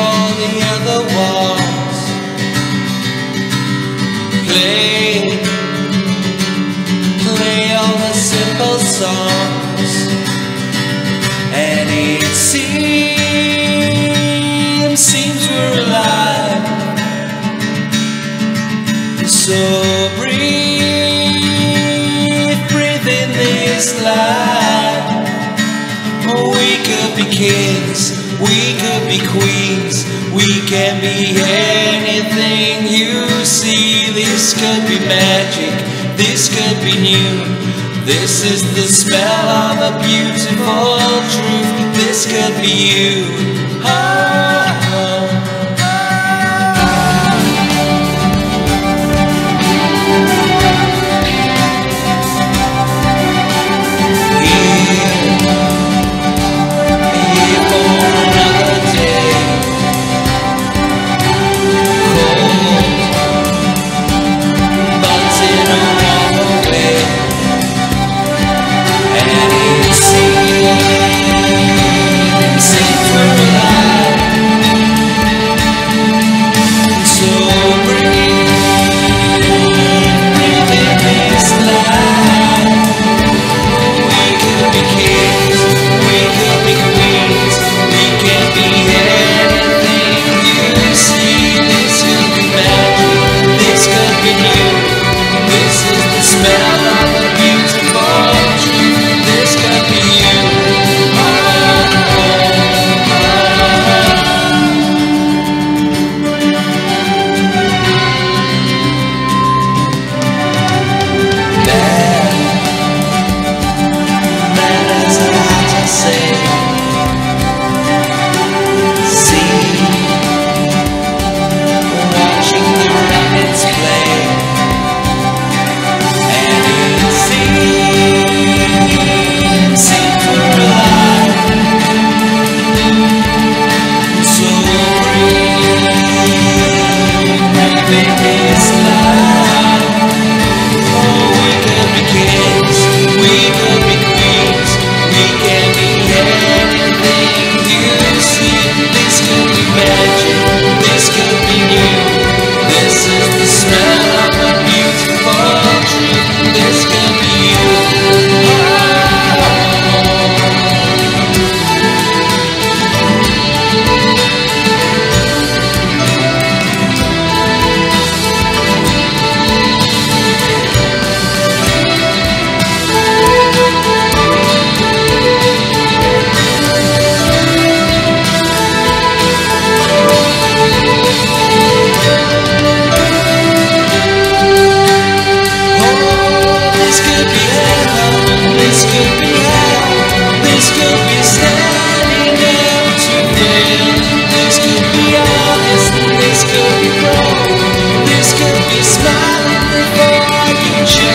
on the other walls. Play, play all the simple songs. And it seems, seems we're alive. So be queens, we can be anything you see. This could be magic, this could be new. This is the spell of a beautiful truth. This could be you. Oh. before This could be smiling before I can choose